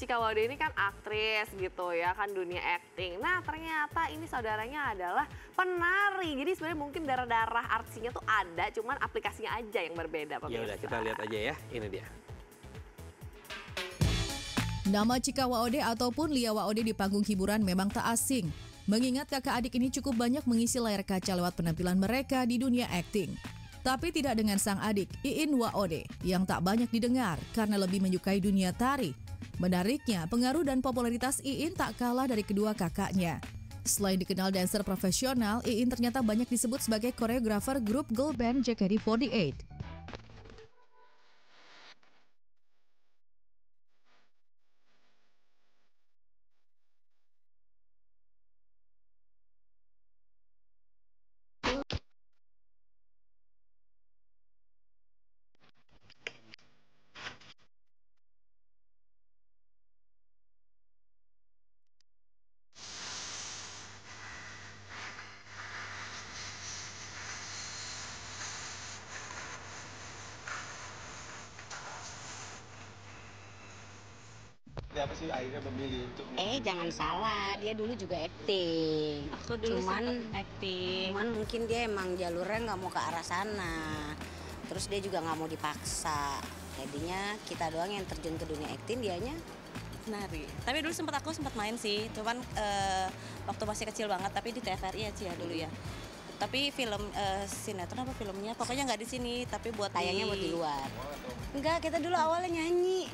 Cika Waude ini kan aktris gitu ya kan dunia acting. Nah ternyata ini saudaranya adalah penari. Jadi sebenarnya mungkin darah-darah artisnya tuh ada, cuman aplikasinya aja yang berbeda. Ya udah kita lihat aja ya, ini dia. Nama Cika Waode ataupun Lia Waode di panggung hiburan memang tak asing. Mengingat kakak adik ini cukup banyak mengisi layar kaca lewat penampilan mereka di dunia akting. Tapi tidak dengan sang adik, Iin Waode, yang tak banyak didengar karena lebih menyukai dunia tari. Menariknya, pengaruh dan popularitas Iin tak kalah dari kedua kakaknya. Selain dikenal dancer profesional, Iin ternyata banyak disebut sebagai koreografer grup girl band JKT48. Kenapa sih akhirnya memilih untuk Eh jangan salah, dia dulu juga acting. Aku dulu cuman acting. cuman mungkin dia emang jalurnya nggak mau ke arah sana. Terus dia juga nggak mau dipaksa. Jadinya kita doang yang terjun ke dunia acting, dianya Nari. Tapi dulu sempat aku sempat main sih, cuman eh, waktu masih kecil banget. Tapi di TVRI aja ya dulu ya. Tapi film eh, sinetron apa filmnya? Pokoknya nggak di sini, tapi buat tayangnya di... buat di luar. Enggak, kita dulu awalnya nyanyi.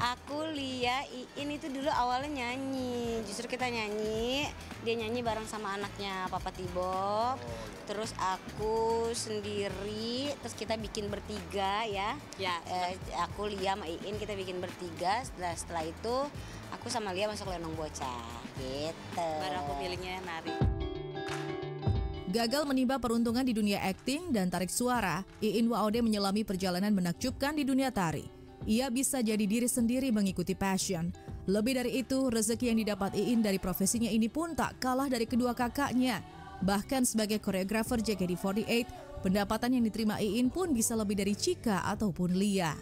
Aku Lia Iin itu dulu awalnya nyanyi. Justru kita nyanyi, dia nyanyi bareng sama anaknya Papa Tibok. Terus aku sendiri, terus kita bikin bertiga ya. Ya, Eh, aku Lia sama Iin kita bikin bertiga. Setelah setelah itu aku sama Lia masuk Lenong Bocah. Gitu. baru aku pilihnya nari. Gagal menimba peruntungan di dunia akting dan tarik suara, Iin Waode menyelami perjalanan menakjubkan di dunia tari. Ia bisa jadi diri sendiri mengikuti passion. Lebih dari itu, rezeki yang didapat Iin dari profesinya ini pun tak kalah dari kedua kakaknya. Bahkan sebagai koreografer JKT48, pendapatan yang diterima Iin pun bisa lebih dari Cika ataupun Lia.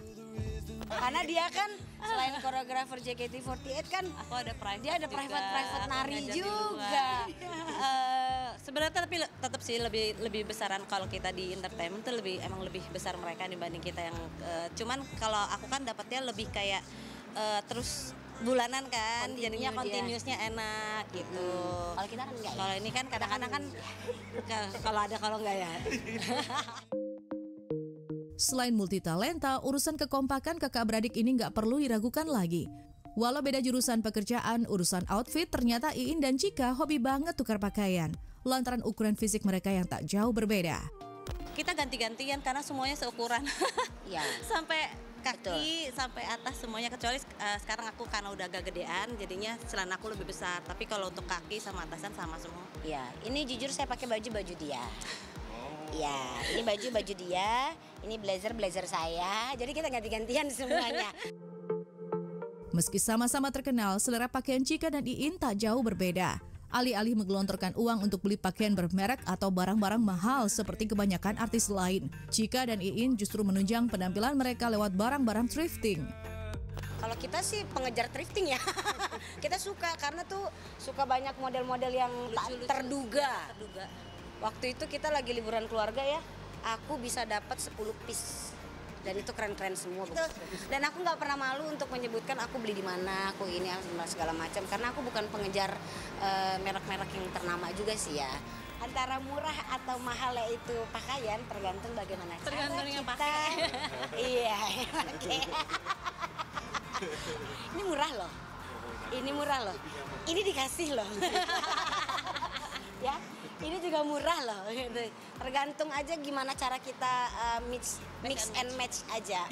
Karena dia kan selain koreografer JKT48 kan Aku ada private dia ada juga, private private aku nari di juga. luar. Sebenarnya tapi tetap sih lebih lebih besaran kalau kita di entertainment tuh lebih emang lebih besar mereka dibanding kita yang eh, cuman kalau aku kan dapatnya lebih kayak eh, terus bulanan kan Continue jadinya dia. continuousnya enak gitu. Kalau kita kan enggak ya? Kalau ini kan kadang-kadang kan ke- kalau ada kalau enggak ya. Selain multitalenta, urusan kekompakan kakak beradik ini nggak perlu diragukan lagi. Walau beda jurusan pekerjaan, urusan outfit ternyata Iin dan Cika hobi banget tukar pakaian. Lantaran ukuran fisik mereka yang tak jauh berbeda. kita ganti-gantian karena semuanya seukuran. Iya. sampai kaki sampai atas semuanya kecuali eh, sekarang aku karena udah agak gedean jadinya celana aku lebih besar tapi kalau untuk kaki sama atasan sama semua Iya, ini jujur saya pakai baju baju dia. Iya, ini baju baju dia, ini blazer blazer saya. Jadi kita ganti-gantian semuanya. Meski sama-sama terkenal, selera pakaian Cika dan Iin tak jauh berbeda. Alih-alih menggelontorkan uang untuk beli pakaian bermerek atau barang-barang mahal seperti kebanyakan artis lain, Cika dan Iin justru menunjang penampilan mereka lewat barang-barang thrifting. Kalau kita sih pengejar thrifting ya. kita suka karena tuh suka banyak model-model yang tak terduga. terduga Waktu itu kita lagi liburan keluarga ya, aku bisa dapat 10 piece dan itu keren-keren semua gitu. dan aku nggak pernah malu untuk menyebutkan aku beli di mana aku ini segala macam. Karena aku bukan pengejar eh, merek-merek yang ternama juga sih ya. Antara murah atau mahal itu pakaian tergantung bagaimana cara Tergantung yang kita- pakai. iya pakai. ini murah loh. Ini murah loh. Ini dikasih loh. Ya ini juga murah loh gitu. tergantung aja gimana cara kita uh, mix mix and match aja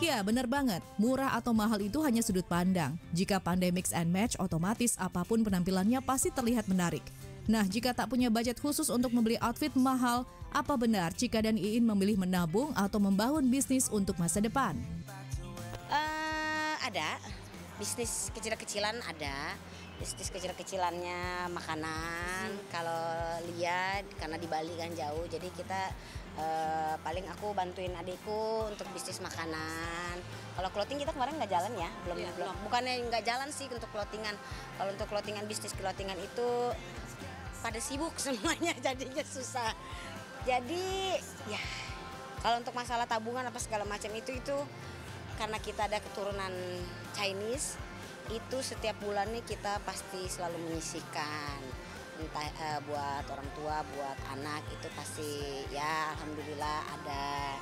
Ya, benar banget. Murah atau mahal itu hanya sudut pandang. Jika pandai mix and match, otomatis apa pun penampilannya pasti terlihat menarik. Nah, jika tak punya budget khusus untuk membeli outfit mahal, apa benar Cika dan Iin memilih menabung atau membangun bisnis untuk masa depan? Eh, ada bisnis kecil-kecilan ada bisnis kecil-kecilannya makanan kalau lihat karena di Bali kan jauh jadi kita Eh, paling aku bantuin adikku untuk bisnis makanan. Kalau clothing kita kemarin nggak jalan ya, belum Iya, belum. Bukannya nggak jalan sih untuk clothingan. Kalau untuk clothingan bisnis clothingan itu pada sibuk semuanya jadinya susah. Jadi ya kalau untuk masalah tabungan apa segala macam itu itu karena kita ada keturunan Chinese itu setiap bulannya kita pasti selalu menyisihkan. Entah eh, buat orang tua buat anak itu pasti ya alhamdulillah ada